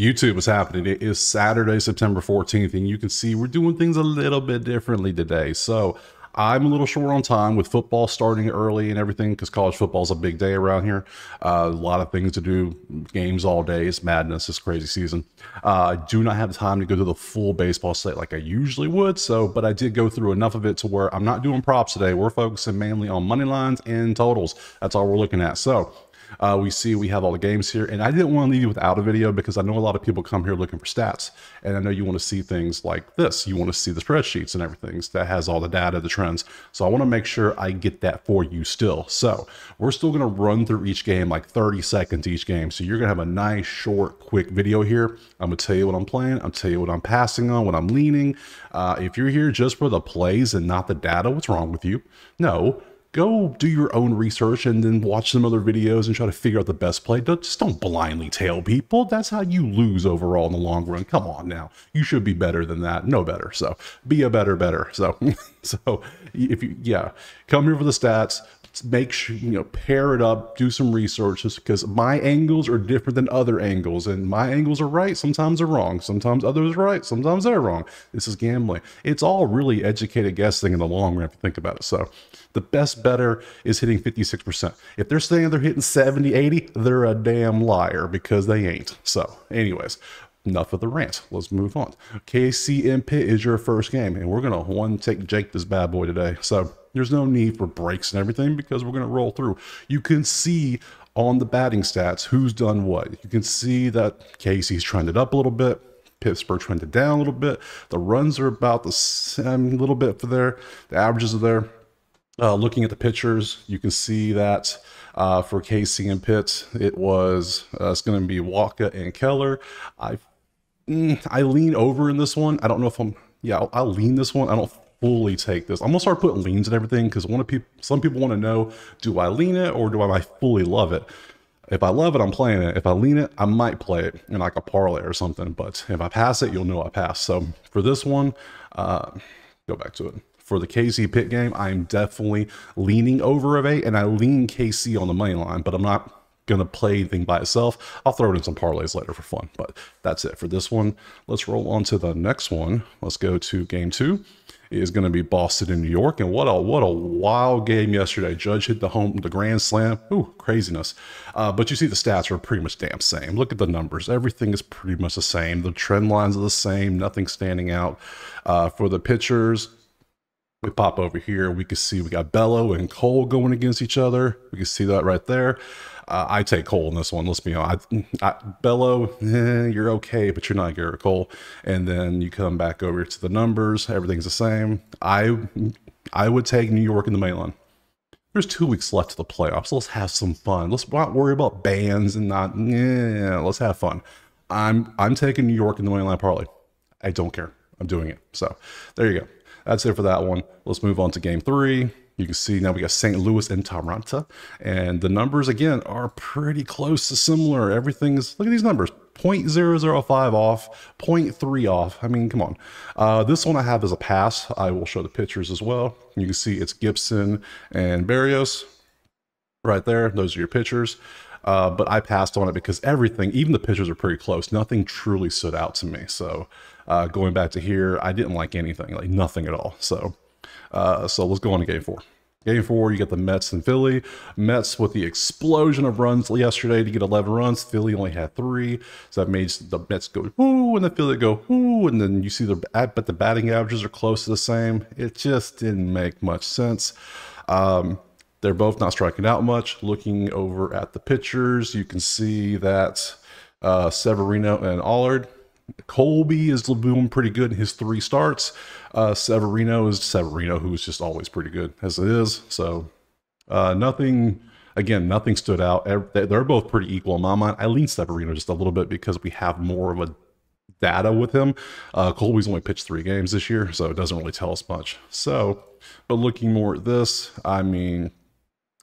YouTube is happening. It is Saturday, September 14th, and you can see we're doing things a little bit differently today. So I'm a little short on time with football starting early and everything because college football is a big day around here. Uh, a lot of things to do, games all day. It's madness. It's crazy season. Uh, I do not have time to go through the full baseball slate like I usually would. So, but I did go through enough of it to where I'm not doing props today. We're focusing mainly on money lines and totals. That's all we're looking at. So, uh, we see we have all the games here. And I didn't want to leave you without a video because I know a lot of people come here looking for stats. And I know you want to see things like this. You want to see the spreadsheets and everything that has all the data, the trends. So I want to make sure I get that for you still. So we're still going to run through each game like 30 seconds each game. So you're going to have a nice, short, quick video here. I'm going to tell you what I'm playing. I'll tell you what I'm passing on, what I'm leaning. Uh, if you're here just for the plays and not the data, what's wrong with you? No, go do your own research and then watch some other videos and try to figure out the best play. Don't, just don't blindly tail people. That's how you lose overall in the long run. Come on now. You should be better than that. No better. So be a better, better. So, so if you, yeah, come here for the stats, make sure you know pair it up do some research just because my angles are different than other angles and my angles are right sometimes they're wrong sometimes others are right sometimes they're wrong this is gambling it's all really educated guessing in the long run if you think about it so the best better is hitting 56% if they're saying they're hitting 70 80 they're a damn liar because they ain't so anyways enough of the rant. Let's move on. KC Pitt is your first game, and we're gonna one take Jake this bad boy today. So there's no need for breaks and everything because we're going to roll through. You can see on the batting stats who's done what. You can see that Casey's trended up a little bit. Pittsburgh trended down a little bit. The runs are about the same little bit for there. The averages are there. Uh, looking at the pitchers, you can see that uh, for Casey and Pitt, it was uh, it's going to be Wacha and Keller. I mm, I lean over in this one. I don't know if I'm yeah I'll, I'll lean this one. I don't fully take this. I'm gonna start putting leans and everything because one of people, some people want to know, do I lean it or do I fully love it? If I love it, I'm playing it. If I lean it, I might play it in like a parlay or something. But if I pass it, you'll know I pass. So for this one, uh, go back to it. For the KC pit game, I'm definitely leaning over of eight, and I lean KC on the money line, but I'm not gonna play anything by itself. I'll throw it in some parlays later for fun, but that's it for this one. Let's roll on to the next one. Let's go to game two is going to be Boston and New York. And what a what a wild game yesterday. Judge hit the home the grand slam. Ooh, craziness. Uh, but you see the stats are pretty much damn same. Look at the numbers. Everything is pretty much the same. The trend lines are the same. Nothing standing out. Uh, for the pitchers, we pop over here. We can see we got Bello and Cole going against each other. We can see that right there. Uh, I take Cole in this one. Let's be honest. I, I, Bello, eh, you're okay, but you're not Gerrit Cole. And then you come back over to the numbers. Everything's the same. I I would take New York in the mainline. There's two weeks left to the playoffs. Let's have some fun. Let's not worry about bands and not. Yeah, let's have fun. I'm I'm taking New York in the mainline parlay. I don't care. I'm doing it. So there you go. That's it for that one. Let's move on to game three. You can see now we got St. Louis and Toronto. And the numbers, again, are pretty close to similar. Everything is, look at these numbers 0.005 off, 0.3 off. I mean, come on. Uh, this one I have as a pass. I will show the pictures as well. You can see it's Gibson and Barrios right there. Those are your pictures. Uh, but I passed on it because everything, even the pictures are pretty close. Nothing truly stood out to me. So uh, going back to here, I didn't like anything, like nothing at all. So uh, so let's go on to game four. Game four, you get the Mets and Philly. Mets with the explosion of runs yesterday to get 11 runs. Philly only had three, so that made the Mets go whoo, and the Philly go whoo, and then you see the but the batting averages are close to the same. It just didn't make much sense. Um, they're both not striking out much. Looking over at the pitchers, you can see that uh, Severino and Allard Kolby is doing pretty good in his three starts. Uh, Severino is Severino, who's just always pretty good as it is. So uh, nothing, again, nothing stood out. They're both pretty equal in my mind. I lean Severino just a little bit because we have more of a data with him. Uh, Kolby's only pitched three games this year, so it doesn't really tell us much. So, but looking more at this, I mean,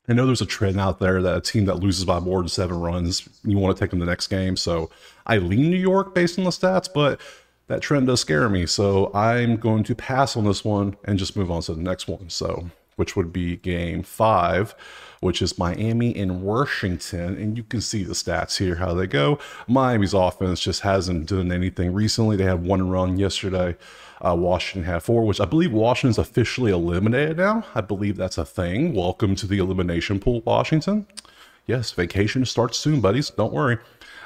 I know there's a trend out there that a team that loses by more than seven runs, you want to take them the next game. So I lean New York based on the stats, but that trend does scare me. So I'm going to pass on this one and just move on to the next one. So which would be game five, which is Miami and Washington. And you can see the stats here, how they go. Miami's offense just hasn't done anything recently. They had one run yesterday. Uh, Washington had four, which I believe Washington's officially eliminated now. I believe that's a thing. Welcome to the elimination pool, Washington. Yes, vacation starts soon, buddies. Don't worry.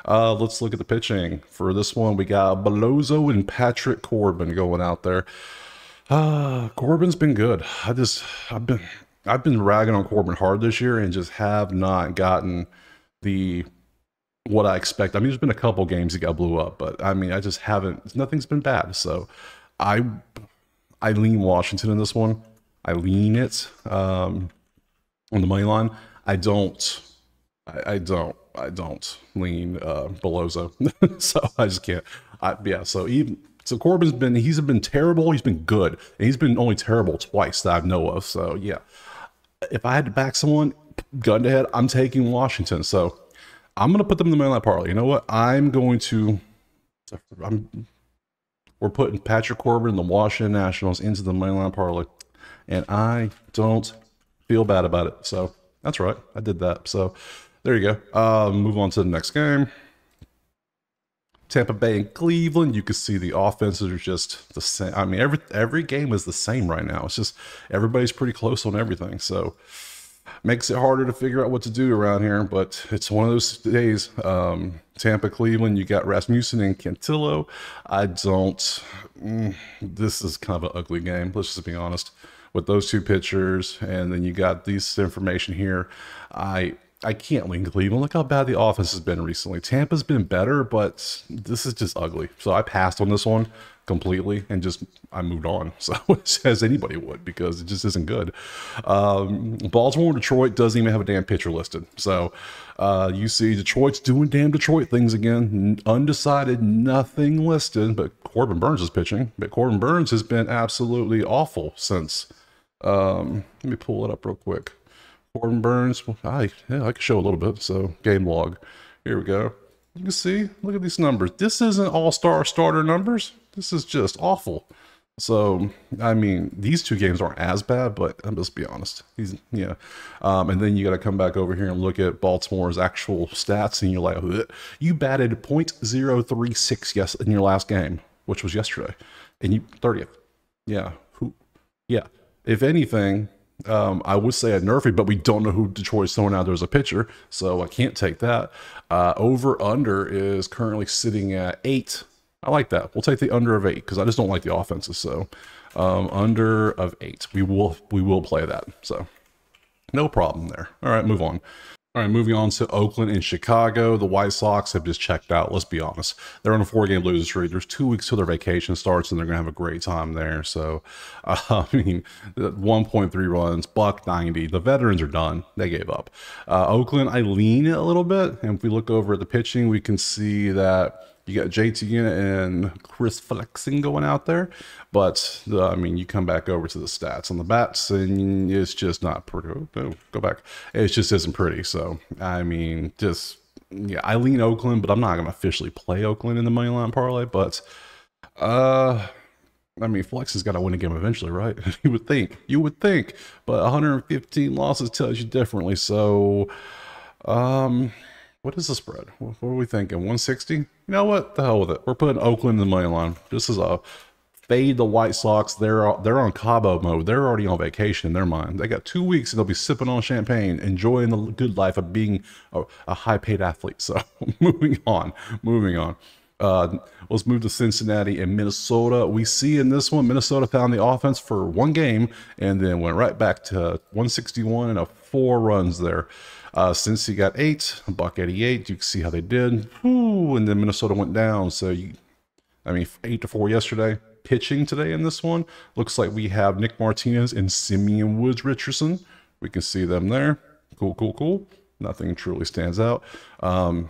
Uh, let's look at the pitching. For this one, we got Bellozo and Patrick Corbin going out there. Uh, Corbin's been good. I just, I've been, I've been ragging on Corbin hard this year and just have not gotten the what I expect. I mean, there's been a couple games he got blew up, but I mean, I just haven't. Nothing's been bad. So, I, I lean Washington in this one. I lean it um, on the money line. I don't. I, I don't. I don't lean uh, Bellozo, so I just can't. I, yeah, so even so, Corbin's been he's been terrible. He's been good, and he's been only terrible twice that I know of. So yeah, if I had to back someone, gun to head, I'm taking Washington. So I'm gonna put them in the mainline parlay. You know what? I'm going to. I'm. We're putting Patrick Corbin and the Washington Nationals into the mainline parlay, and I don't feel bad about it. So that's right, I did that. So there you go. Uh, move on to the next game. Tampa Bay and Cleveland, you can see the offenses are just the same. I mean, every every game is the same right now. It's just everybody's pretty close on everything. So makes it harder to figure out what to do around here, but it's one of those days. Um, Tampa, Cleveland, you got Rasmussen and Cantillo. I don't. Mm, this is kind of an ugly game. Let's just be honest with those two pitchers, and then you got this information here. I I can't lean Cleveland. Look how bad the offense has been recently. Tampa's been better, but this is just ugly. So I passed on this one completely and just I moved on. So as anybody would because it just isn't good. Um, Baltimore, Detroit doesn't even have a damn pitcher listed. So uh, you see Detroit's doing damn Detroit things again. Undecided, nothing listed, but Corbin Burnes is pitching. But Corbin Burnes has been absolutely awful since. Um, let me pull it up real quick. Corbin Burnes. I yeah, I can show a little bit. So game log. Here we go. You can see. Look at these numbers. This isn't all star starter numbers. This is just awful. So I mean, these two games aren't as bad, but I'm just be honest. He's yeah. Um, and then you got to come back over here and look at Baltimore's actual stats, and you're like, Ugh. you batted .036 yes in your last game, which was yesterday, and you 30th. Yeah. Who? Yeah. If anything, um, I would say a NRFI, but we don't know who Detroit's throwing out there as a pitcher, so I can't take that. Uh, over under is currently sitting at eight. I like that. We'll take the under of eight because I just don't like the offenses. So um, under of eight, we will we will play that. So no problem there. All right, move on. All right, moving on to Oakland and Chicago. The White Sox have just checked out. Let's be honest. They're on a four game losing streak. There's two weeks till their vacation starts, and they're going to have a great time there. So, uh, I mean, 1.3 runs, buck 90. The veterans are done. They gave up. Uh, Oakland, I lean a little bit. And if we look over at the pitching, we can see that you got JT and Chris Flexen going out there. But, I mean, you come back over to the stats on the bats, and it's just not pretty. Oh, go back. It just isn't pretty. So, I mean, just, yeah, I lean Oakland, but I'm not going to officially play Oakland in the money line parlay. But, uh, I mean, Flex has got to win a game eventually, right? you would think. You would think. But 115 losses tells you differently. So, um, what is the spread? What, are we thinking? 160? You know what? The hell with it. We're putting Oakland in the money line. This is a fade the White Sox. They're they're on Cabo mode. They're already on vacation in their mind. They got two weeks and they'll be sipping on champagne, enjoying the good life of being a, a high paid athlete. So moving on, moving on. Uh, let's move to Cincinnati and Minnesota. We see in this one, Minnesota found the offense for one game and then went right back to 161 and a four runs there. Uh, Cincy got eight, buck 88. You can see how they did. Ooh, and then Minnesota went down. So, you, I mean, eight to four yesterday. Pitching today in this one looks like we have Nick Martinez and Simeon Woods Richardson. We can see them there. Cool, cool, cool. Nothing truly stands out. Um,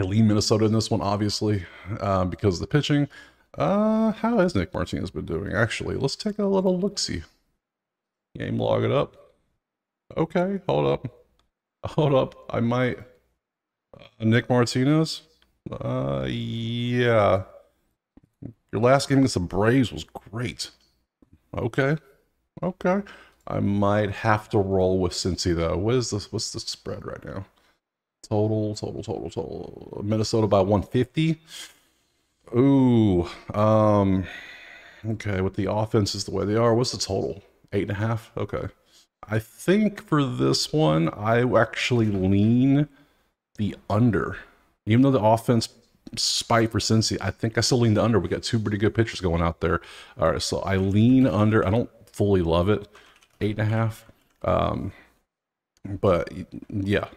I lean Minnesota in this one, obviously, uh, because of the pitching. Uh, how has Nick Martinez been doing? Actually, let's take a little look see. Game log it up. Okay, hold up. Hold up, I might. Uh, Nick Martinez? Uh, yeah. Your last game against the Braves was great. Okay. Okay. I might have to roll with Cincy though. What is this? What's the spread right now? Total, total, total, total. Minnesota by 150. Ooh, um, okay. With the offenses the way they are, what's the total? Eight and a half. Okay. I think for this one, I actually lean the under. Even though the offense spike for Cincy, I think I still lean the under. We got two pretty good pitchers going out there. All right, so I lean under. I don't fully love it. Eight and a half. Um, but yeah,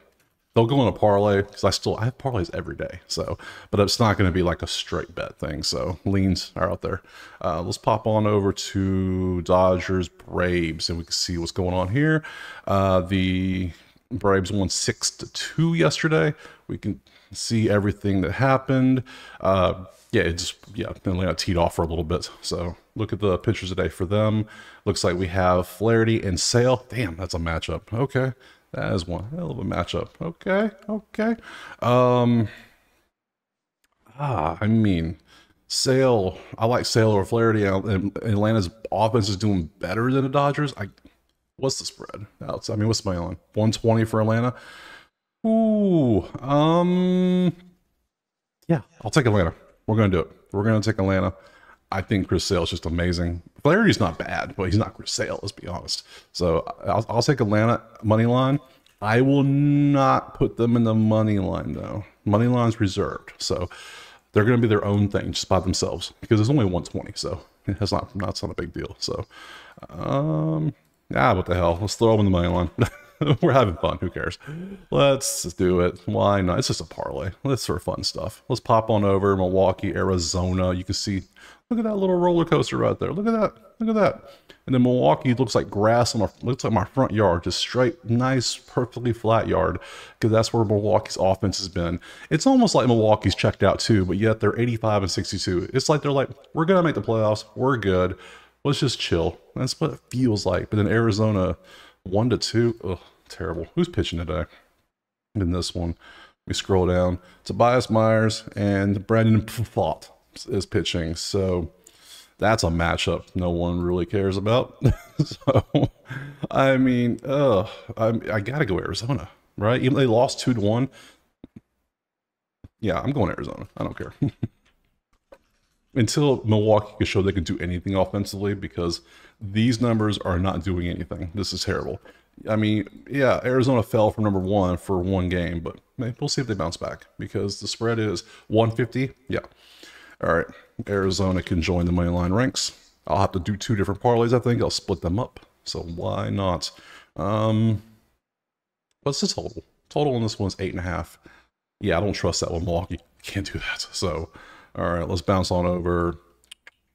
they'll go on a parlay because I still I have parlays every day. So, but it's not going to be like a straight bet thing. So leans are out there. Uh, let's pop on over to Dodgers Braves and we can see what's going on here. Uh, the Braves won six to two yesterday. We can see everything that happened. Uh, yeah, it just yeah, Atlanta teed off for a little bit. So look at the pictures today for them. Looks like we have Flaherty and Sale. Damn, that's a matchup. Okay. That is one hell of a matchup. Okay, okay. Um, ah, I mean, Sale. I like Sale or Flaherty. Atlanta's offense is doing better than the Dodgers. I, what's the spread? I mean, what's my on? One twenty for Atlanta. Ooh, um, yeah, I'll take Atlanta. We're gonna do it. We're gonna take Atlanta. I think Chris Sale is just amazing. Flaherty's not bad, but he's not Chris Sale, let's be honest. So I'll, I'll take Atlanta money line. I will not put them in the money line though. Money line's reserved, so they're going to be their own thing just by themselves because there's only 120, so that's not that's not a big deal. So, um, what the hell? Let's throw them in the money line. We're having fun. Who cares? Let's do it. Why not? It's just a parlay. Let's sort of fun stuff. Let's pop on over Milwaukee, Arizona. You can see Look at that little roller coaster right there. Look at that. Look at that. And then Milwaukee looks like grass on my looks like my front yard, just straight, nice, perfectly flat yard, because that's where Milwaukee's offense has been. It's almost like Milwaukee's checked out too, but yet they're 85 and 62. It's like they're like, we're gonna make the playoffs, we're good. Let's just chill. That's what it feels like. But then Arizona, one to two, ugh, terrible. Who's pitching today? In this one, we scroll down. Tobias Myers and Brandon Pfaadt is pitching. So that's a matchup no one really cares about. so, I mean, uh, I, I got to go Arizona, right? Even they lost two to one. Yeah, I'm going Arizona. I don't care. Until Milwaukee can show they can do anything offensively, because these numbers are not doing anything. This is terrible. I mean, yeah, Arizona fell from number one for one game, but we'll see if they bounce back because the spread is 150. Yeah. All right, Arizona can join the money line ranks. I'll have to do two different parlays, I think. I'll split them up. So why not? Um, what's the total? Total on this one's eight and a half. Yeah, I don't trust that one, Milwaukee. Can't do that. So, all right, let's bounce on over.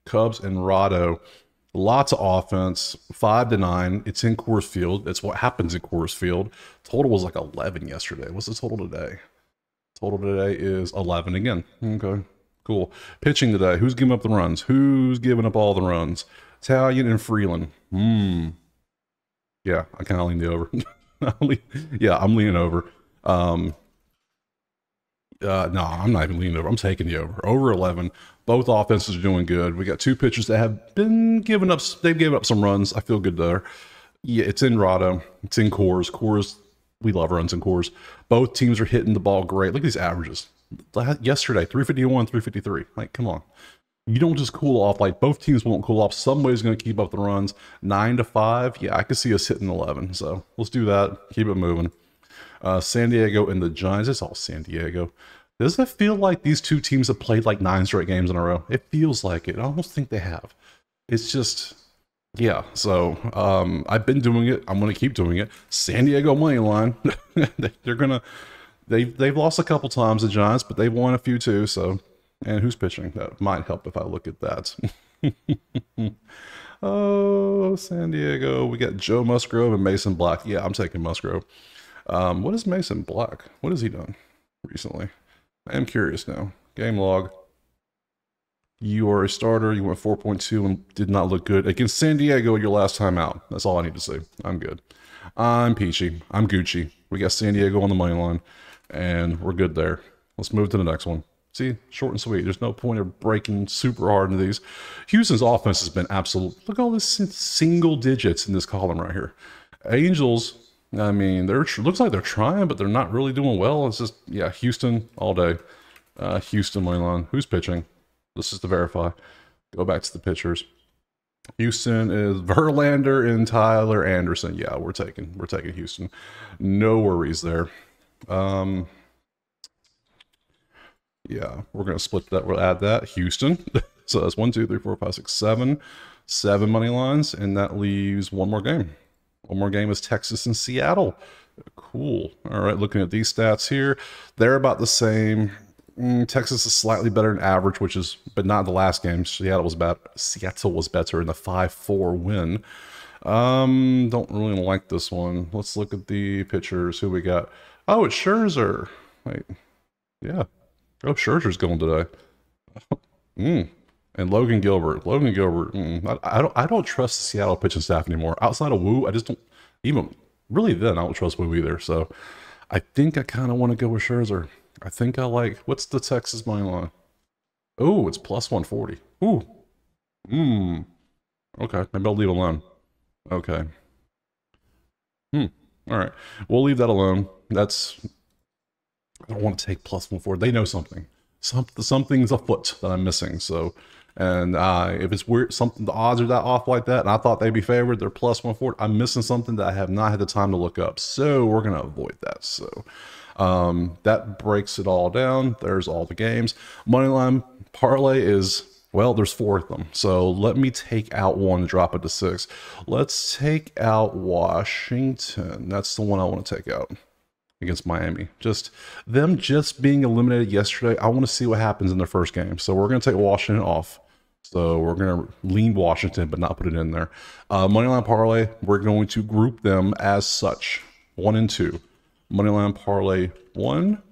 Cubs and Rado. Lots of offense, five to nine. It's in Coors Field. It's what happens in Coors Field. Total was like 11 yesterday. What's the total today? Total today is 11 again. Okay. Cool. Pitching today. Who's giving up the runs? Who's giving up all the runs? Taillon and Freeland. Hmm. Yeah, I kind of lean the over. yeah, I'm leaning over. Um, uh, no, I'm not even leaning over. I'm taking the over. Over 11. Both offenses are doing good. We got two pitchers that have been giving up. They've given up some runs. I feel good there. Yeah, it's in Rado. It's in Coors. Coors. We love runs in Coors. Both teams are hitting the ball great. Look at these averages yesterday 351 353 like come on you don't just cool off like both teams won't cool off somebody's going to keep up the runs nine to five yeah i could see us hitting 11 so let's do that keep it moving uh, san diego and the giants it's all san diego does it feel like these two teams have played like nine straight games in a row it feels like it i almost think they have it's just yeah so um, i've been doing it i'm going to keep doing it san diego money line they're to they they've lost a couple times the Giants, but they've won a few too. So, and who's pitching? That might help if I look at that. oh, San Diego. We got Joe Musgrove and Mason Black. Yeah, I'm taking Musgrove. Um, what is Mason Black? What has he done recently? I am curious now. Game log. You are a starter. You went 4.2 and did not look good against San Diego your last time out. That's all I need to say. I'm good. I'm peachy. I'm Gucci. We got San Diego on the money line and we're good there. Let's move to the next one. See, short and sweet. There's no point of breaking super hard into these. Houston's offense has been absolute. Look at all this single digits in this column right here. Angels, I mean, they're looks like they're trying, but they're not really doing well. It's just yeah, Houston all day. Uh, Houston money line. Who's pitching? This is to verify. Go back to the pitchers. Houston is Verlander and Tyler Anderson. Yeah, we're taking we're taking Houston. No worries there. Um, yeah, we're gonna split that. We'll add that Houston. so that's one, two, three, four, five, six, seven, seven money lines, and that leaves one more game. One more game is Texas and Seattle. Cool. All right, looking at these stats here, they're about the same. Mm, Texas is slightly better than average, which is, but not the last game. Seattle was bad. Seattle was better in the five-four win. Um, don't really like this one. Let's look at the pitchers. Who we got? Oh, it's Scherzer. Wait, yeah. Oh, Scherzer's going today. mm. And Logan Gilbert. Logan Gilbert. Mm, I, I, don't. I don't trust the Seattle pitching staff anymore. Outside of Woo, I just don't. Even really, then I don't trust Woo either. So, I think I kind of want to go with Scherzer. I think I like. What's the Texas money line? Oh, it's plus one forty. Ooh. Hmm. Okay, maybe I'll leave alone. Okay. Hmm. All right. We'll leave that alone. That's I don't want to take plus one forward. They know something. Some, something's afoot that I'm missing. So, and uh, if it's weird, something the odds are that off like that, and I thought they'd be favored, they're plus one forward. I'm missing something that I have not had the time to look up. So we're gonna avoid that. So um, that breaks it all down. There's all the games. Moneyline parlay is well, there's four of them. So let me take out one and drop it to six. Let's take out Washington. That's the one I want to take out against Miami. Just them just being eliminated yesterday. I want to see what happens in the first game. So we're going to take Washington off. So we're going to lean Washington, but not put it in there. Uh, Moneyline Parlay, we're going to group them as such. One and two. Moneyline Parlay one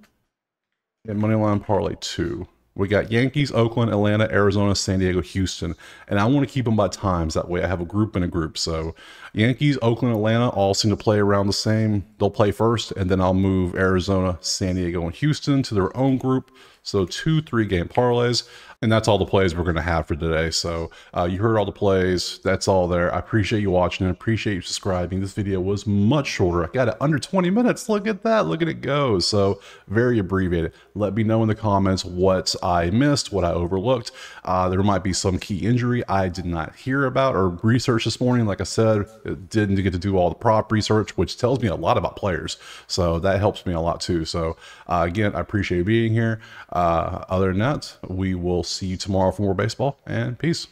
and Moneyline Parlay two. We got Yankees, Oakland, Atlanta, Arizona, San Diego, Houston. And I want to keep them by times. That way I have a group and a group. So Yankees, Oakland, Atlanta all seem to play around the same. They'll play first, and then I'll move Arizona, San Diego, and Houston to their own group. So two three game parlays. And that's all the plays we're going to have for today. So uh, you heard all the plays. That's all there. I appreciate you watching and appreciate you subscribing. This video was much shorter. I got it under 20 minutes. Look at that. Look at it go. So very abbreviated. Let me know in the comments what I missed, what I overlooked. Uh, there might be some key injury I did not hear about or research this morning. Like I said, didn't get to do all the prop research, which tells me a lot about players. So that helps me a lot too. So uh, again, I appreciate you being here. Uh, other than that, we will see you tomorrow for more baseball and peace.